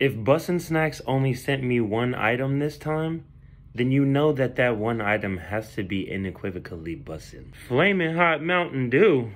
If Bussin' Snacks only sent me one item this time, then you know that that one item has to be unequivocally Bussin—flaming Hot Mountain Dew.